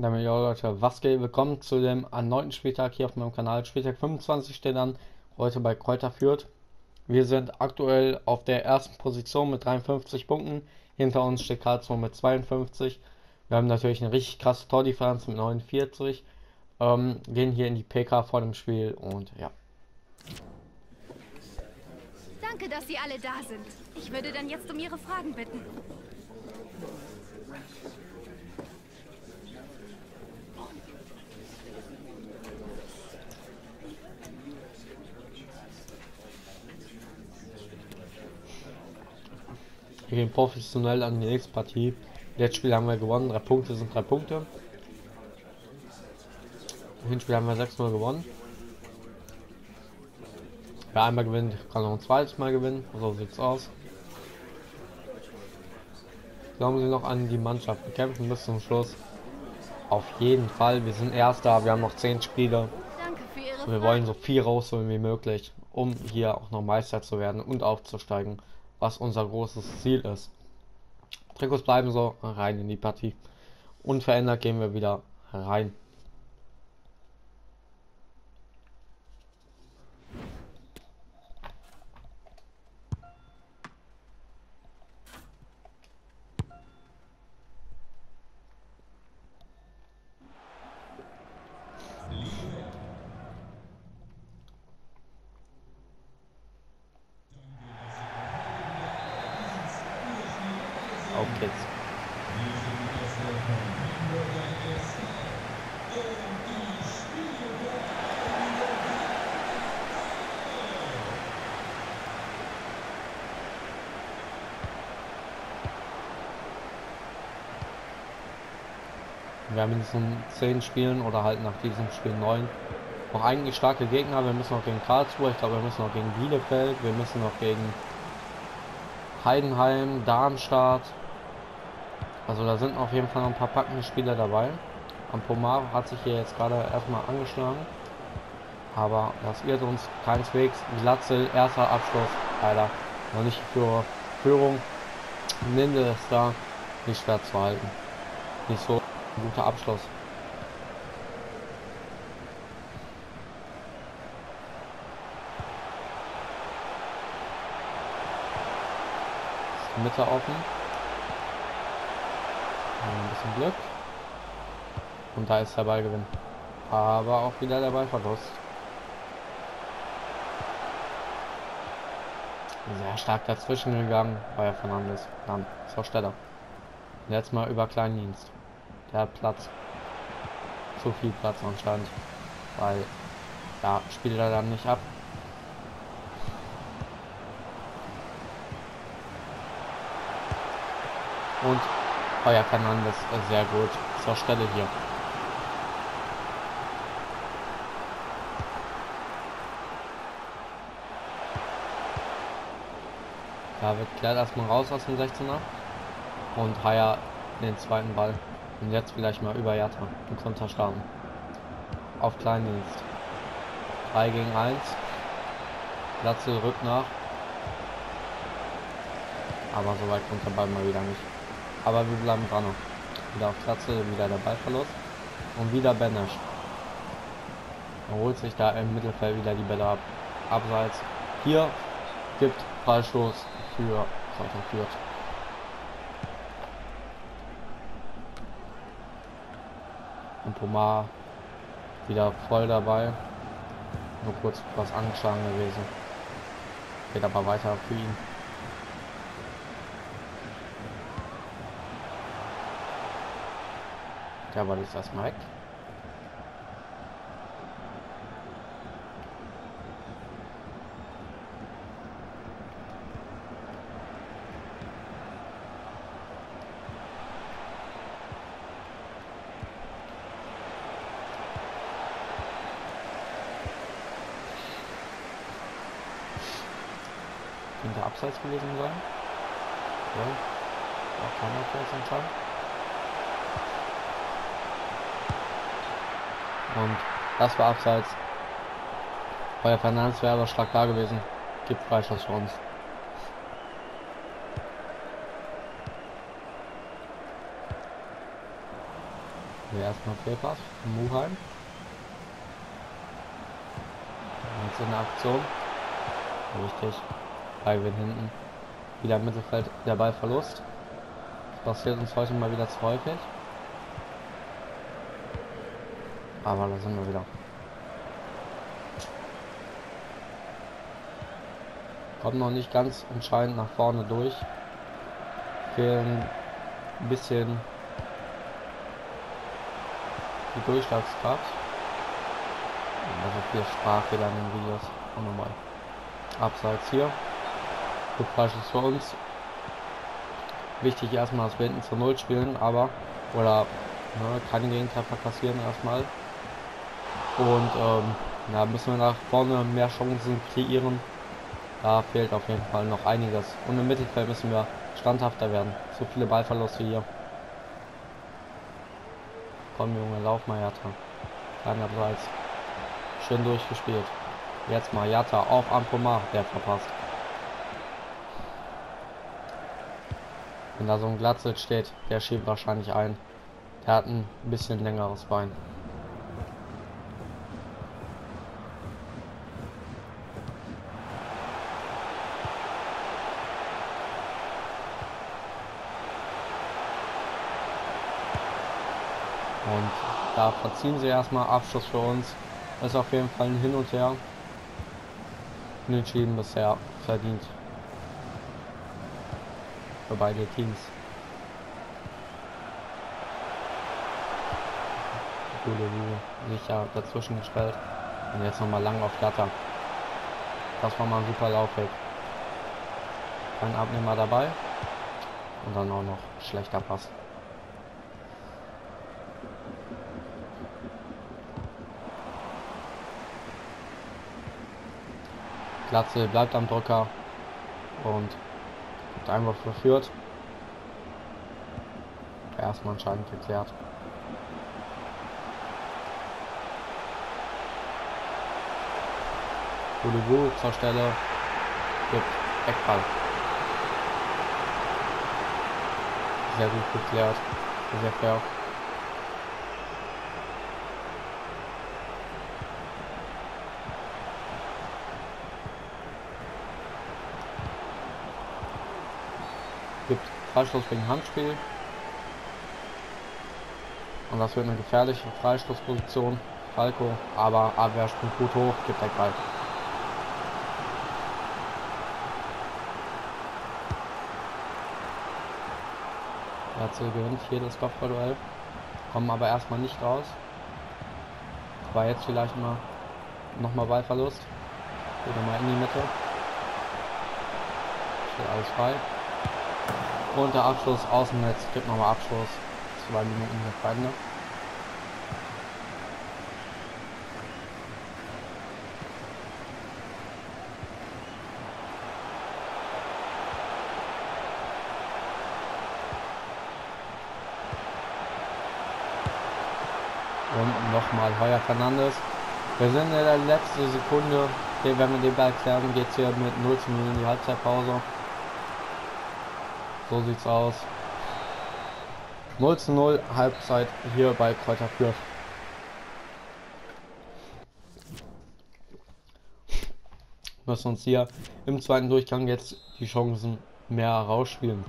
Damit ja Leute, was geht? Willkommen zu dem erneuten Spieltag hier auf meinem Kanal. Spieltag 25 steht dann heute bei Kräuter führt. Wir sind aktuell auf der ersten Position mit 53 Punkten. Hinter uns steht Karlsruhe mit 52. Wir haben natürlich eine richtig krasse Tordifferenz mit 49. Ähm, gehen hier in die PK vor dem Spiel und ja. Danke, dass Sie alle da sind. Ich würde dann jetzt um Ihre Fragen bitten. Wir gehen professionell an die nächste Partie. Letztes Spiel haben wir gewonnen. Drei Punkte sind drei Punkte. Im Hinspiel haben wir 6-0 gewonnen. Wer einmal gewinnt, kann noch ein zweites Mal gewinnen. So sieht's aus. Glauben Sie noch an die Mannschaft. Wir kämpfen bis zum Schluss. Auf jeden Fall. Wir sind Erster. Wir haben noch 10 Spiele. Wir wollen so viel rausholen wie möglich, um hier auch noch Meister zu werden und aufzusteigen, was unser großes Ziel ist. Trikots bleiben so rein in die Partie. Unverändert gehen wir wieder rein. Auf geht's. Wir haben in diesen 10 Spielen oder halt nach diesem Spiel 9 noch eigentlich starke Gegner. Wir müssen noch gegen Karlsruhe, ich glaube, wir müssen noch gegen Bielefeld, wir müssen noch gegen Heidenheim, Darmstadt. Also da sind auf jeden Fall noch ein paar packende Spieler dabei. Ampomar hat sich hier jetzt gerade erstmal angeschlagen. Aber das wird uns keineswegs. Glatzel, erster Abschluss. Leider noch nicht für Führung. Linde ist da nicht schwer zu halten. Nicht so ein guter Abschluss. Mitte offen. Ein bisschen Glück. Und da ist der Ballgewinn. Aber auch wieder der Ballverlust. Sehr stark dazwischen gegangen. War ja Fernandes. Dann zur Stelle. Und Jetzt mal über Kleindienst. Der hat Platz. Zu viel Platz anscheinend. Weil da spielt er dann nicht ab. Und euer Fernandes sehr gut zur Stelle hier. David klärt erstmal raus aus dem 16er. Und Haya den zweiten Ball. Und jetzt vielleicht mal über Jatta und Konter starten. Auf Kleindienst. 3 gegen 1. Glatzel rückt nach. Aber so weit kommt der Ball mal wieder nicht. Aber wir bleiben dran. Wieder auf Glatzel, wieder der Ballverlust. Und wieder Benesch. Er holt sich da im Mittelfeld wieder die Bälle ab. Abseits. Hier gibt Freistoß für Kräuter Fürth. Und Pomar wieder voll dabei. Nur kurz was angeschlagen gewesen. Geht aber weiter für ihn. Der war jetzt erstmal weg. Könnte abseits gewesen sein. Ja. Auch keiner Abseits anscheinend. Und das war abseits. Euer Fernandes wäre aber stark da gewesen. Gibt Freischuss für uns. Hier erstmal Fehlpass. Muheim. Jetzt in der Aktion. Richtig. Ballgewinn hinten. Wieder im Mittelfeld der Ballverlust. Das passiert uns heute mal wieder zu häufig. Aber da sind wir wieder. Kommt noch nicht ganz entscheidend nach vorne durch. Fehlen ein bisschen die Durchschlagskraft. Also viel Sprachfehler in den Videos. Und nochmal. Abseits hier. Gut falsches für uns. Wichtig erstmal, dass wir hinten zu Null spielen, aber oder ne, keine Gegentreffer kassieren erstmal. Und ähm, ja, müssen wir nach vorne mehr Chancen kreieren. Da fehlt auf jeden Fall noch einiges. Und im Mittelfeld müssen wir standhafter werden. So viele Ballverluste hier. Komm Junge, lauf mal Jatta. Kleiner Abseits. Schön durchgespielt. Jetzt mal Jatta auf Ampomar, der verpasst. Wenn da so ein Glatzelt steht, der schiebt wahrscheinlich ein. Der hat ein bisschen längeres Bein. Und da verziehen sie erstmal Abschluss für uns. Ist auf jeden Fall ein Hin und Her. Unentschieden bisher verdient. Für beide Teams. Gululu sicher dazwischen gestellt. Und jetzt nochmal lang auf Gatter. Das war mal ein super Laufweg. Kein Abnehmer dabei. Und dann auch noch schlechter Pass. Glatze bleibt am Drücker und wird einfach verführt. Erstmal anscheinend geklärt. Ulibu zur Stelle. Gibt Eckball. Sehr gut geklärt. Sehr fair. gibt Freistoß wegen Handspiel. Und das wird eine gefährliche Freistoßposition. Falco, aber Abwehr springt gut hoch, gibt er gleich. Herzl gewinnt hier das Kopfballduell. Kommen aber erstmal nicht raus. War jetzt vielleicht mal nochmal Ballverlust. Wieder mal in die Mitte. Steht alles frei. Und der Abschluss Außennetz. Gibt nochmal Abschluss. Zwei Minuten der Feinde. Und nochmal Heuer Fernandes. Wir sind in der letzten Sekunde. Wenn wir den Ball klären, geht es hier mit 0 zu 0 in die Halbzeitpause. So sieht's aus. 0 zu 0 Halbzeit hier bei Kräuter Fürth. Müssen uns hier im zweiten Durchgang jetzt die Chancen mehr rausspielen.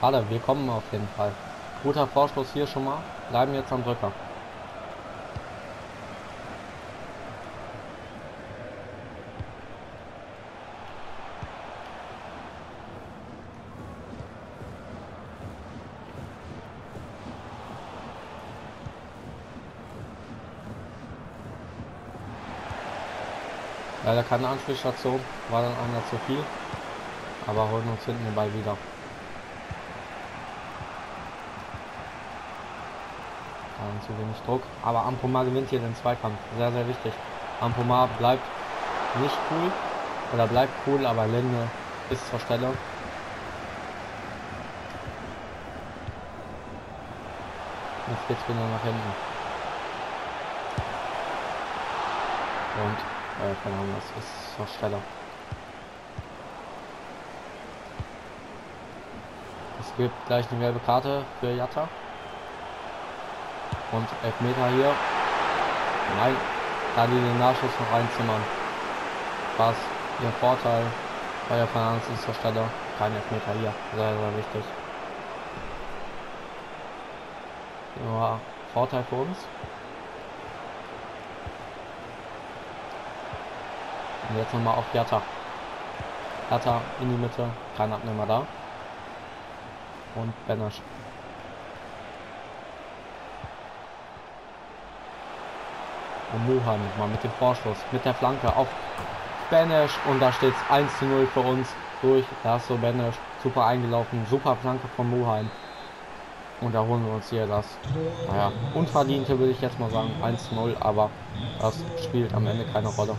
Alle, wir kommen auf jeden Fall. Guter Vorstoß hier schon mal. Bleiben jetzt am Drücker. Leider keine Anspielstation, war dann einer zu viel. Aber holen uns hinten den Ball wieder. bisschen zu wenig Druck. Aber Ampomar gewinnt hier den Zweikampf. Sehr, sehr wichtig. Ampomar bleibt nicht cool. Oder bleibt cool, aber Linde ist zur Stelle. Jetzt geht's wieder nach hinten. Und äh, Fernandes ist zur Stelle. Es gibt gleich eine gelbe Karte für Jatta. Und Elfmeter hier. Nein, da die den Nachschuss noch reinzimmern. Was ihr Vorteil bei der Fernandes ist zur Stelle. Kein Elfmeter hier. Sehr, sehr wichtig. Ja, Vorteil für uns. Und jetzt nochmal auf Jatta. Jatta in die Mitte, kein Abnehmer da. Und Benesch. Und Muhan mal mit dem Vorschuss, mit der Flanke auf Benesch und da steht es 1 zu 0 für uns durch Lasso Benesch. Super eingelaufen, super Flanke von Muheim. Und da holen wir uns hier das, naja, unverdiente würde ich jetzt mal sagen, 1-0, aber das spielt am Ende keine Rolle.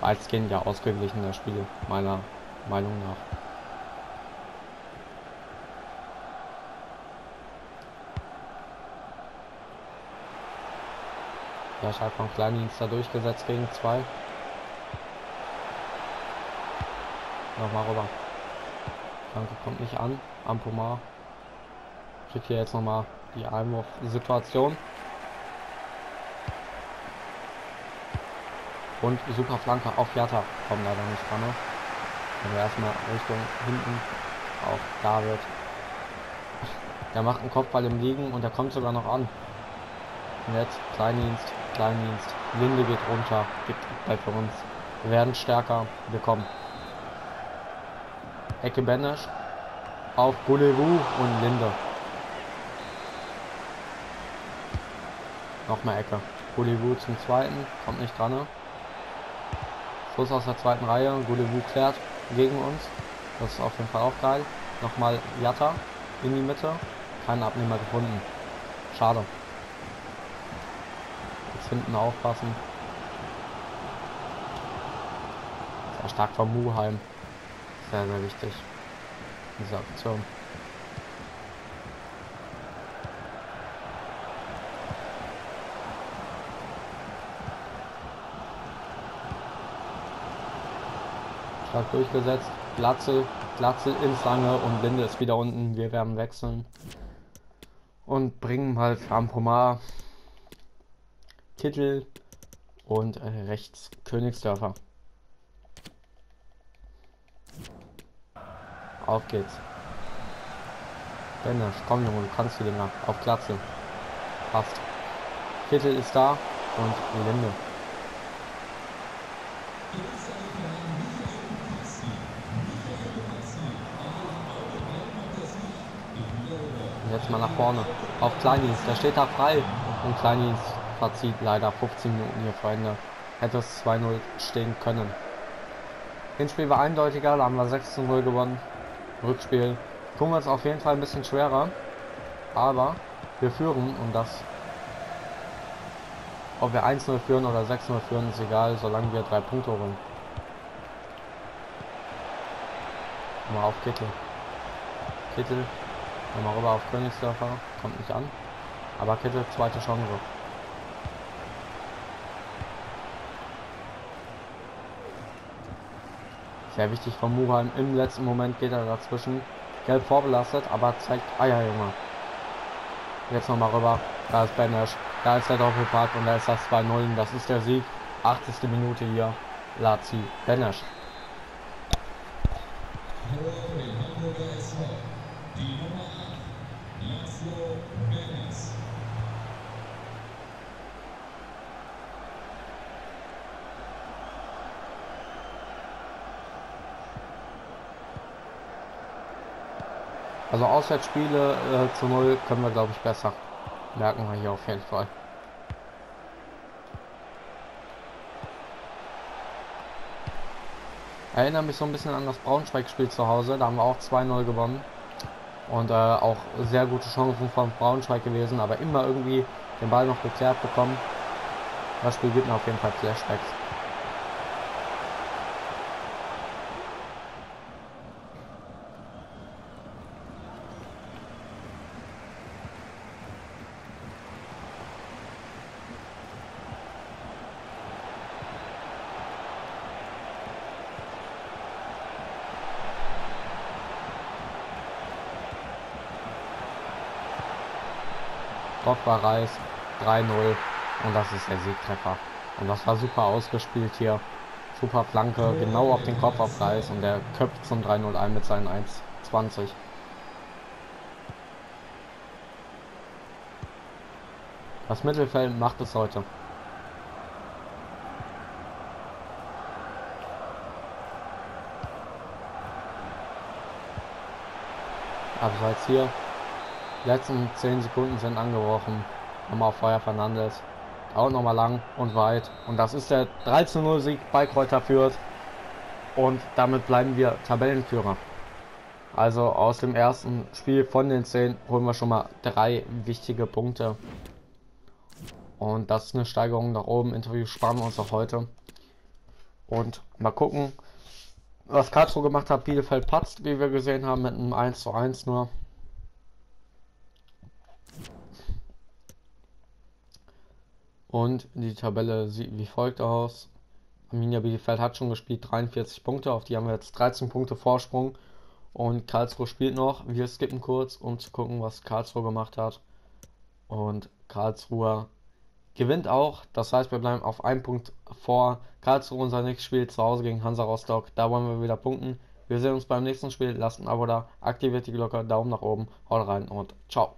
Weitgehend ja ausgeglichener Spiel, meiner Meinung nach. Vielleicht hat man Kleindienst da durchgesetzt gegen zwei. Nochmal rüber. Danke, kommt nicht an. Ampomar kriegt hier jetzt nochmal die Einwurf-Situation. Und super Flanke auf Jatta. Kommt leider nicht dran. Ne? wir erstmal Richtung hinten auf David. Der macht einen Kopfball im Liegen und der kommt sogar noch an. Und jetzt Kleindienst, Kleindienst. Linde geht runter. Gibt bei für uns. Wir werden stärker. Wir kommen. Ecke Benesch auf Boulevou und Linde. Nochmal Ecke. Boulevou zum zweiten, kommt nicht dran. Ne? Schuss aus der zweiten Reihe, Boulevou klärt gegen uns. Das ist auf jeden Fall auch geil. Nochmal Jatta in die Mitte. Keinen Abnehmer gefunden. Schade. Jetzt hinten aufpassen. Sehr stark von Muheim. Sehr, sehr wichtig diese Aktion. Stark durchgesetzt. Glatzel, Glatzel ins Lange und Linde ist wieder unten. Wir werden wechseln. Und bringen mal Frampomar, Kittel und äh, rechts Königsdörfer. Auf geht's. Dennis, komm Junge, du kannst die Dinger. Auf Glatze. Passt. Viertel ist da und Linde. Jetzt mal nach vorne. Auf Kleindienst, der steht da frei. Und Kleindienst verzieht leider 15 Minuten hier, Freunde. Hätte es 2-0 stehen können. Hinspiel war eindeutiger, da haben wir 6 0 gewonnen. Rückspiel tun wir es auf jeden Fall ein bisschen schwerer. Aber wir führen und das, ob wir 1-0 führen oder 6-0 führen, ist egal, solange wir drei Punkte holen. Mal auf Kittel. Kittel. Nochmal rüber auf Königsdörfer. Kommt nicht an. Aber Kittel, zweite Chance. Sehr wichtig von Muheim. Im letzten Moment geht er dazwischen. Gelb vorbelastet, aber zeigt Eier, Junge. Jetzt nochmal rüber. Da ist Benesch. Da ist der Doppelpack und da ist das 2-0. Das ist der Sieg. 80. Minute hier. Lazi Benesch. Also Auswärtsspiele äh, zu null können wir glaube ich besser. Merken wir hier auf jeden Fall. Erinnere mich so ein bisschen an das Braunschweig-Spiel zu Hause. Da haben wir auch 2-0 gewonnen. Und äh, auch sehr gute Chancen von Braunschweig gewesen, aber immer irgendwie den Ball noch geklärt bekommen. Das Spiel gibt mir auf jeden Fall Flashbacks. Kopf Reis 3-0 und das ist der Siegtreffer. Und das war super ausgespielt hier. Super Flanke, genau auf den Kopf auf Reis und der köpft zum 3-0 ein mit seinen 1,20. Das Mittelfeld macht es heute. Abseits hier letzten 10 Sekunden sind angebrochen. Nochmal auf Feuer Fernandes. Auch nochmal lang und weit. Und das ist der 13-0 Sieg bei Kräuter Fürth. Und damit bleiben wir Tabellenführer. Also aus dem ersten Spiel von den 10 holen wir schon mal drei wichtige Punkte. Und das ist eine Steigerung nach oben. Interview sparen wir uns auch heute. Und mal gucken, was Karlsruhe gemacht hat. Bielefeld patzt, wie wir gesehen haben, mit einem 1 zu 1 nur. Und die Tabelle sieht wie folgt aus. Arminia Bielefeld hat schon gespielt, 43 Punkte, auf die haben wir jetzt 13 Punkte Vorsprung. Und Karlsruhe spielt noch. Wir skippen kurz, um zu gucken, was Karlsruhe gemacht hat. Und Karlsruhe gewinnt auch. Das heißt, wir bleiben auf einen Punkt vor. Karlsruhe unser nächstes Spiel zu Hause gegen Hansa Rostock. Da wollen wir wieder punkten. Wir sehen uns beim nächsten Spiel. Lasst ein Abo da, aktiviert die Glocke, Daumen nach oben, haut rein und ciao.